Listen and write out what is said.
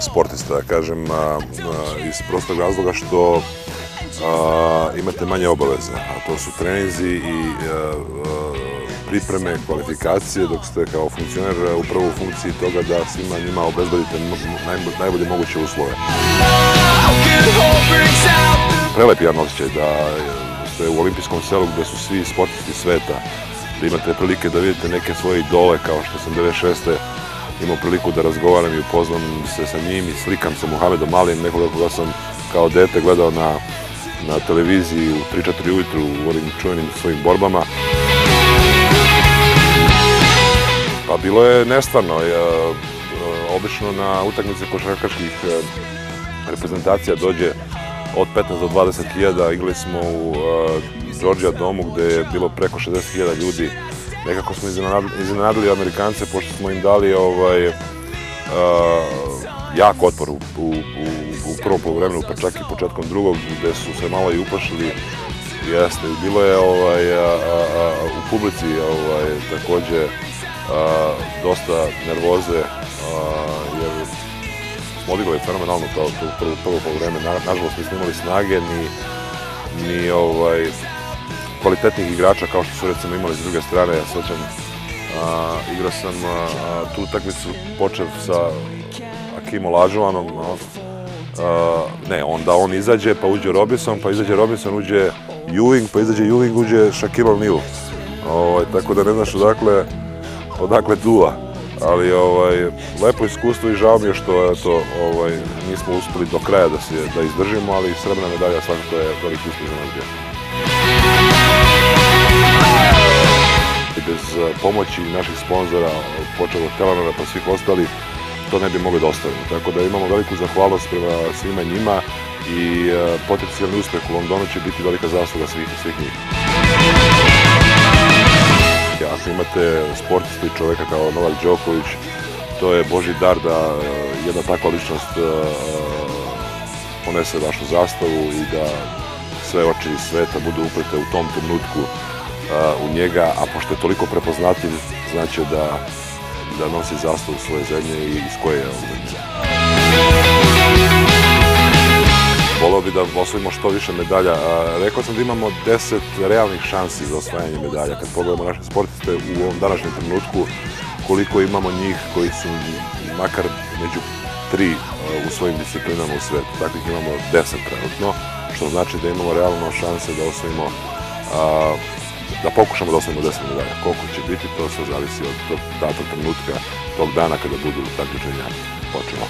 sportista, da kažem, iz prostog razloga što imate manje obaveze, a to su trenizi i pripreme, kvalifikacije, dok ste kao funkcioner upravo u funkciji toga da svima njima obezbedite najbolje moguće uslove. Prelep jedan osjećaj da ste u olimpijskom selu gde su svi sportisti sveta, da imate prilike da vidite neke svoje idole kao što sam 96. imao priliku da razgovaram i upoznam se sa njim i slikam sa Muhamedom Alijem, nekoga koga sam kao dete gledao na, na televiziji u 3-4 ujutru u ovim čuvenim svojim borbama. Pa bilo je nestvarno. Obično na utakmice košarkaških e, reprezentacija dođe od 15 do 20 hiljada. Igrali smo u Georgia domu gde je bilo preko 60 hiljada ljudi. Nekako smo iznenadili Amerikance pošto smo im dali ovaj, jak otpor u, u, u prvom polovremenu, pa čak i početkom drugog, gde su se malo i uplašili. Jeste, bilo je ovaj, a, a, u publici ovaj, takođe a, dosta nervoze, jer smo odigrali fenomenalno to, to prvo, prvo polovreme. Na, nažalost nismo imali snage ni, ni ovaj, kvalitetnih igrača kao što su recimo imali s druge strane. Ja sećam, igrao sam tu utakmicu počev sa Akim Olažovanom. A, ne, onda on izađe, pa uđe Robinson, pa izađe Robinson, uđe Ewing, pa izađe Ewing, uđe Shaquille O'Neal. Ovaj, tako da ne znaš odakle, odakle duva. Ali ovaj, lepo iskustvo i žao mi je što eto, ovaj, nismo uspeli do kraja da, se, da izdržimo, ali srebrna medalja svakako je veliki uspeh za nas bio. Bez e, pomoći naših sponzora, počeo od Telenora pa svih ostali, to ne bi mogli da ostavimo. Tako da imamo veliku zahvalnost prema svima njima i e, potencijalni uspeh u Londonu će biti velika zasluga svih, svih njih. Ako imate sportista i čoveka kao Novak Đoković, to je Boži dar da e, jedna takva ličnost ponese vašu zastavu i da sve oči sveta budu uprete u tom trenutku u njega, a pošto je toliko prepoznatljiv, znači da, da nosi zastavu svoje zemlje i iz koje je on zemlje. Volao bi da osvojimo što više medalja. Rekao sam da imamo 10 realnih šansi za osvajanje medalja. Kad pogledamo naše sportiste u ovom današnjem trenutku, koliko imamo njih koji su makar među tri u svojim disciplinama u svetu. Takvih imamo 10 trenutno, što znači da imamo realno šanse da osvojimo da pokušamo da osvojimo 10 medalja. Koliko će biti, to sve zavisi od tog datog trenutka, tog dana kada budu takmičenja počela.